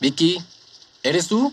Vicky, ¿eres tú?